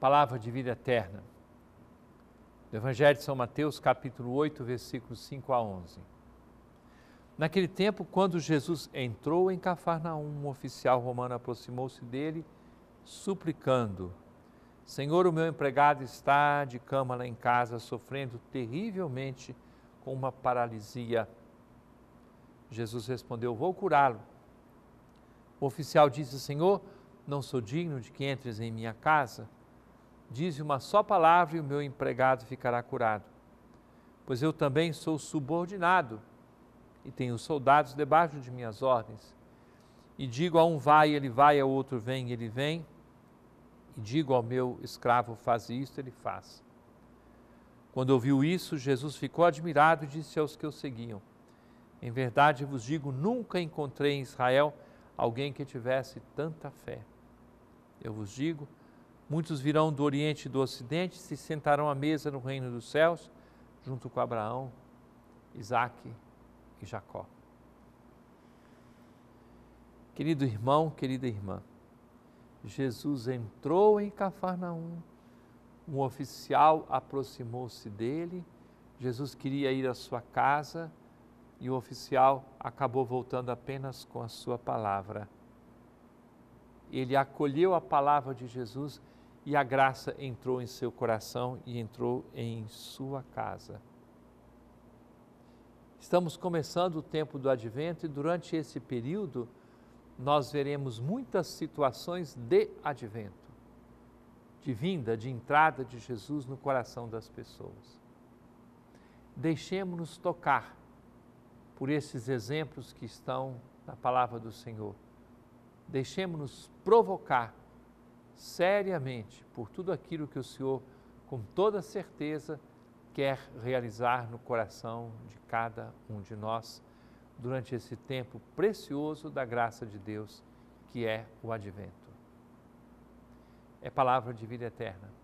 Palavra de vida eterna. Do Evangelho de São Mateus, capítulo 8, versículos 5 a 11. Naquele tempo, quando Jesus entrou em Cafarnaum, um oficial romano aproximou-se dele, suplicando: Senhor, o meu empregado está de cama lá em casa, sofrendo terrivelmente com uma paralisia. Jesus respondeu: Vou curá-lo. O oficial disse: Senhor, não sou digno de que entres em minha casa Dize uma só palavra e o meu empregado ficará curado. Pois eu também sou subordinado e tenho soldados debaixo de minhas ordens. E digo a um vai, ele vai, ao outro vem, ele vem. E digo ao meu escravo, faz isto, ele faz. Quando ouviu isso, Jesus ficou admirado e disse aos que o seguiam: Em verdade vos digo, nunca encontrei em Israel alguém que tivesse tanta fé. Eu vos digo, Muitos virão do Oriente e do Ocidente, se sentarão à mesa no reino dos céus, junto com Abraão, Isaac e Jacó. Querido irmão, querida irmã, Jesus entrou em Cafarnaum, um oficial aproximou-se dele, Jesus queria ir à sua casa e o oficial acabou voltando apenas com a sua palavra. Ele acolheu a palavra de Jesus e a graça entrou em seu coração e entrou em sua casa. Estamos começando o tempo do advento e durante esse período nós veremos muitas situações de advento, de vinda, de entrada de Jesus no coração das pessoas. Deixemos-nos tocar por esses exemplos que estão na palavra do Senhor. Deixemos-nos provocar seriamente por tudo aquilo que o Senhor, com toda certeza, quer realizar no coração de cada um de nós durante esse tempo precioso da graça de Deus, que é o advento. É palavra de vida eterna